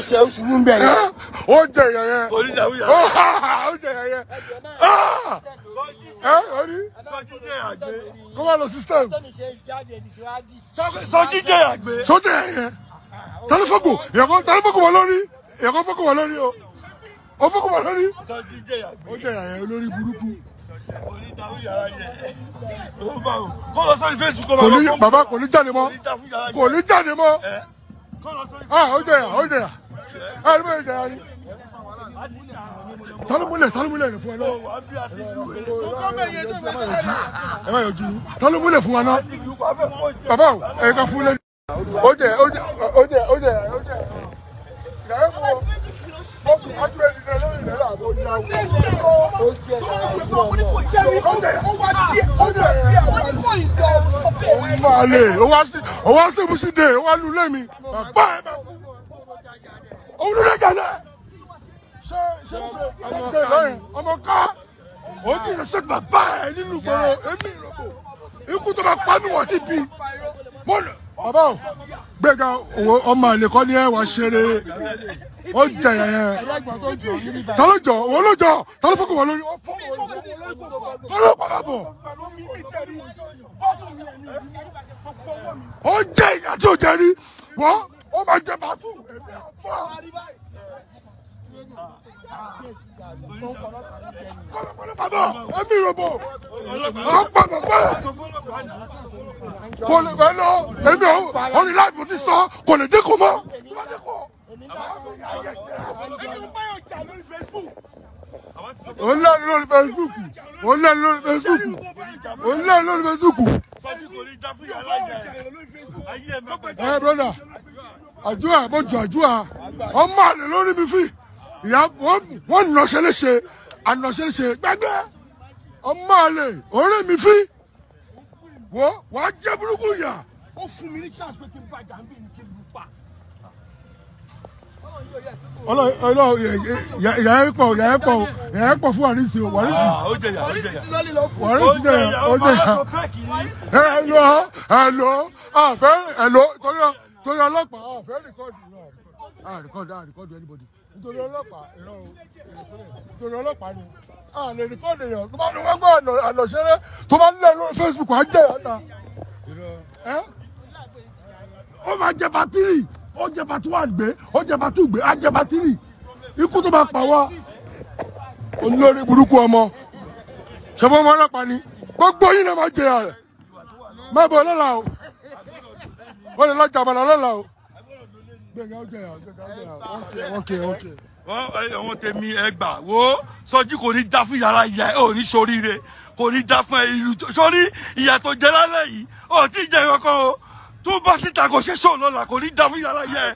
ṣe oṣù ń bẹ̀ yẹn. ó jẹ ìyá yẹn. Onídàáwó ó yàrá. Ó jẹ yẹn ẹ orí. Sọjí jẹ àgbẹ̀. Kó wá lọ system. Sọjí jẹ àgbẹ̀. Sójà ìyá yẹn tẹlifókù ìyàkó tẹlifókù wọ lórí. Ìyàkó fókù wọ lórí o. Ó fókù wọ lórí. Sọjí jẹ ó àgbẹ̀ jẹ ìyá yẹn olórí burúkú. Onídàáwó yàrá yẹ ó bá o. Kó lọ sórí facebook kó kò máa ní lọ bàbá kò ní jáde mọ́. Onídàáwó yàrá yẹ kò ní jáde mọ́. Lọ ah ó jẹ ìyá ó jẹ ìyá ẹ ní bẹ́ẹ̀ jẹ ìyá ni tálùmúlẹ̀ tálùmúlẹ̀ ní fún ẹ náà ẹ má yọjú tálùmúlẹ̀ fún wa náà bàbá o ẹ ká fún lẹ́nu. ó jẹ ó jẹ ó jẹ ó jẹ ó jẹ mú o ó fi wájú ẹni tẹ lórí ìrẹ́lẹ̀ àbò ìyá wò. ó jẹ ó máa lè ó wá sí ó wá sí ibùsùn ó wá lu lẹ́mi bàbá ẹ bá kú. Òun ló jalè. ṣé ṣé ṣé ṣe lọ́yìn? Ọmọ ká! Ó ní ìṣe bàbá ẹ nínú ìgboro èmi ìrọ̀bù ikú tó bá pa mí ti bí bàbá o gbẹ̀gà ọmọ àlè ni ẹ wá ṣeré. Ó jẹ yẹn ta ló jọ? Òun ló jọ? Ta ló fọkàn wọn lórí? Ta ló padà bọ̀? Ó jẹ ìyá tí ò jẹ rí. Wọ́n ó máa jẹ bàtú ẹ̀mí àpá. Bàbá ẹ̀mí ìrọ̀bọ̀ ọ̀pọ̀ bàbá kò lè fẹ́ lọ ò ní láì mo ti sọ kò lè dínkù mọ́. òun lórí facebook òun lẹ́nu lórí facebook òun lẹ́nu lórí facebook. sọjí kò ní yẹ ayé ẹ broda àdúrà mo jọ àdúrà ọmọ àlè lórí mi fi ìyá wọn nọṣẹ léṣe ànọṣẹ léṣe gbẹgbẹ. Ọmọ àlè orí mi fi wo wàá jẹ burúkú yà. ó fún mi ní chance pé kí n bàjá ń bí ní kí n lù pa. ọlọ ìyá ẹ pọ ìyá ẹ pọ ìyá ẹ pọ fún wàrísì o wàrísì jẹ yà ó jẹ yà wàrísì jẹ jẹ yà ẹ lọ ẹ lọ àfẹ ẹ lọ torí ọlọ́pàá àfẹ rìkọọdù náà àrìkọọdù àrìkọọdù anybody nítorí ọlọ́pàá ìrọ o nítorí ọlọ́pàá ni. A lè rìkọọdù yàn tó bá ní wọn gbọ́ ànàṣẹrẹ tó bá nílẹ̀ lórí facebook á jẹ ẹ? Ó máa jẹ bàtírì ó jẹ bàtú wà gbé ó jẹ bàtú gbé á jẹ bàtírì ikú tó bá pa wá. Olórí burúkú ọmọ. Ṣọfọ ọmọ ọlọ́pàá ni? Gbogbo yín náà máa jẹ ààrẹ má bọ lọ́la o. Ó lè lọ́jà àmàlà lọ́la o gbẹ̀ngàn ó jẹ ààrẹ gbẹ̀ngàn ó jẹ ààrẹ wọ́n kẹ́ wọ́n kẹ́ wọ́n àwọn tèmi ẹgbà wo sọjí kò ní dá fún yàrá ìyá ẹ ò ní soríire kò ní dá fún ẹ ìlú sórí ìyà tó jẹ lálẹ́ yìí ò tí ì jẹ kankan o tó bá síta kò ṣe sóò lọ́la kò ní dá fún yàrá ìyá ẹ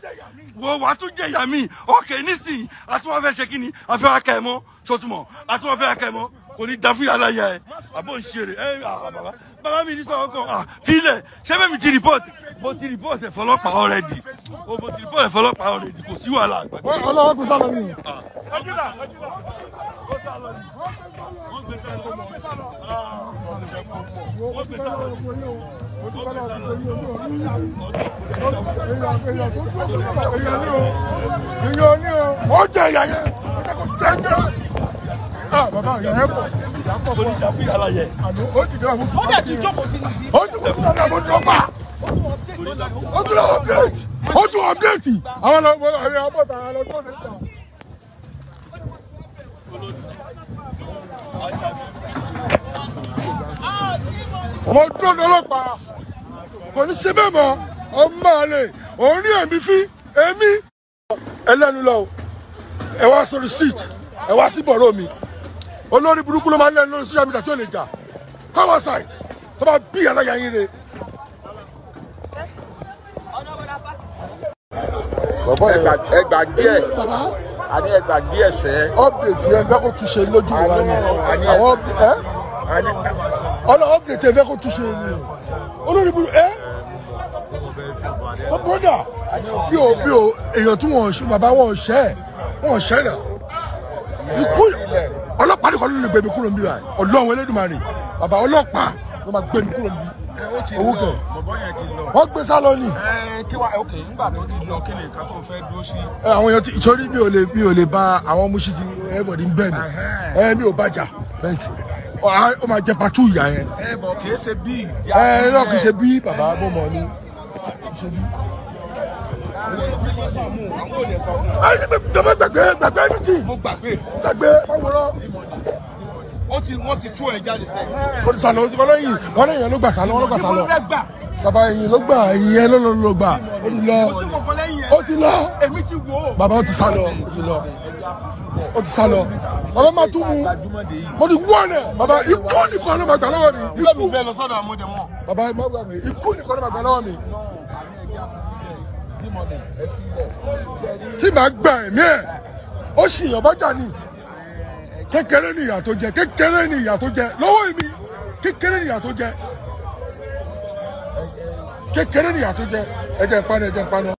wo wàá tún jẹ ìyá mi. Òkè nísìnyí àtúwọ́n fẹ́ ṣe kí ni? Àfẹ́ akẹ́ mọ́. Sọtúmọ̀ àtúwọ́n fẹ́ akẹ́ mọ́. Kò ní dá fún yàrá ìyá ẹ àbọ̀ ń ṣeré. Ẹ bàbá. Bàbá mi ní sọ̀rọ̀ kan filẹ̀ bẹ́ẹ̀ mi ti report? Mo ti report ẹ̀ fọlọ́pàá already. O mo ti report ẹ̀ fọlọ́pàá already. Kò sí wàhálà. Ọlọ́wọ́ kò sálọ nìyẹn. Ó sá lọ ni. Wọ́n gbé sá lọ. Ah, Wọ́n gbé sá lọ. ó jẹ ìyá yẹn jẹ jẹ bàbá ìyá yẹn pọ ìyá pọ fún Ìjà fún yàrá yẹ. àná ó ti dé àwọn fún ó dẹ̀ ti jókòó sí níbi. ó ti kó fún ọ̀nà àbójú ọgbà ó tún lọ update ó àwọn àwọn lè ọmọ dúró ní ọlọ́pàá. Kò ní ṣe bẹ́ẹ̀ mọ́. Ọmọ àlè òun ní èmi fi èmi. ẹlẹ́nu lọ ẹ wá sórí street. Ẹ wá sí bọ̀rọ̀ mi. Olórí burúkú ló máa ń lẹ́nu lórí social media tí ò lè jà. Come outside. Tó bá bí aláya yín re. ẹ gbàgbé ẹ àní ẹ gbàgbé ẹsẹ update yẹn fẹ́ kó túnṣe lójú wa ni. àwọn ẹ? Ọlọ update yẹn fẹ́ kó túnṣe ni. Olórí burúkú ẹ? Ọ broda bí o bí o èèyàn tí wọn ṣe bàbá wọn ṣẹ wọn ṣẹ náà. Ikú ọlọ́pàá nìkan ló lè gbé mi kúrò níbí wa ọlọ́run Elédùmarè bàbá ọlọ́pàá ló máa gbé mi kúrò níbí. ó owó kẹ? wọ́n gbé sálọ ni. Àwọn èèyàn ti ìtorí mi ò lè mi ò lè ba àwọn musi ti everybody ń bẹ̀ mi mi ò bàjá bẹ́ẹ̀tì ó máa jẹ pàtó ìyá yẹn. Ẹ bọ̀ kì í ṣe bíi. ẹ náà kì í ṣe bí bàbá mo mọ̀ ni. Kì í ṣe bí. ẹ gbàgbé gbàgbé mo gbàgbé. Gbàgbé báwòrán ó ti wọ́n ti tú ẹ̀ jáde sẹ́yìn. ó ti ti wọ́n lẹ́yìn wọ́n lẹ́yìn ló gbà sálọ wọ́n ló gbà gbà. bàbá ẹ̀yìn ló gbà ẹ̀yìn yẹn ló ló gbà. Ó ti lọ. Ẹ̀. ó ti lọ. Bàbá ó ti sálọ ó ti lọ. Ó ti sálọ bàbá máa tún mu mo ti wọ́n ẹ̀ bàbá ikú nìkan ló máa gbà lọ́wọ́ mi. Ikú. bàbá ẹ ikú nìkan ló máa gbà lọ́wọ́ mi. Tí màá gbà ẹ̀mí ẹ̀ ó sì yàn bájà ni kékeré ni ìyà tó jẹ kékeré ni ìyà tó jẹ. Lọ́wọ́ mi kékeré ni ìyà tó jẹ. Kékeré ni ìyà tó jẹ. Ẹ jẹ́ n paná ẹ jẹ́ n paná.